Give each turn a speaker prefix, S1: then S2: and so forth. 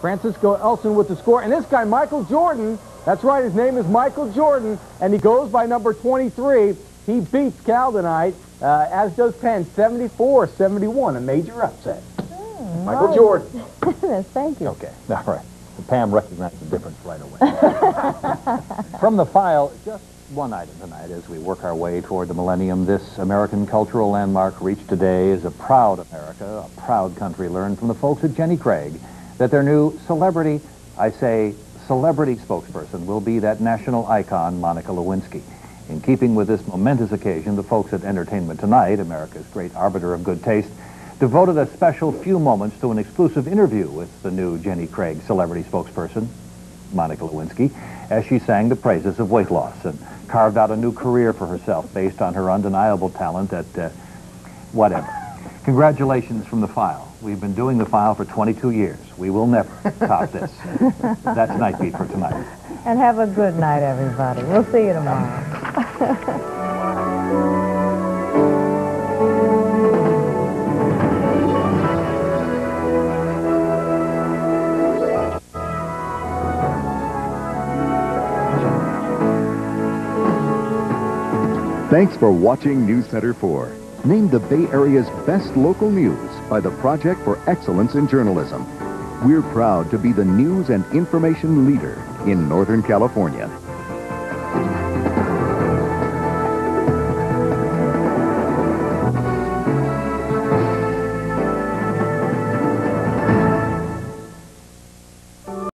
S1: Francisco Elson with the score. And this guy, Michael Jordan, that's right, his name is Michael Jordan, and he goes by number 23. He beats Cal tonight, uh, as does Penn, 74-71, a major upset.
S2: Mm,
S1: Michael
S2: nice.
S1: Jordan.
S2: Thank you.
S3: Okay, all right. Pam recognized the difference right away. From the file, just one item tonight as we work our way toward the millennium. This American cultural landmark reached today is a proud America, a proud country learned from the folks at Jenny Craig that their new celebrity, I say celebrity spokesperson, will be that national icon, Monica Lewinsky. In keeping with this momentous occasion, the folks at Entertainment Tonight, America's great arbiter of good taste, devoted a special few moments to an exclusive interview with the new Jenny Craig celebrity spokesperson, Monica Lewinsky, as she sang the praises of weight loss and carved out a new career for herself based on her undeniable talent at uh, whatever. Congratulations from the file. We've been doing the file for 22 years. We will never top this. That's Night Beat for tonight.
S2: And have a good night, everybody. We'll see you tomorrow.
S4: Thanks for watching News Center 4 named the Bay Area's best local news by the Project for Excellence in Journalism. We're proud to be the news and information leader in Northern California.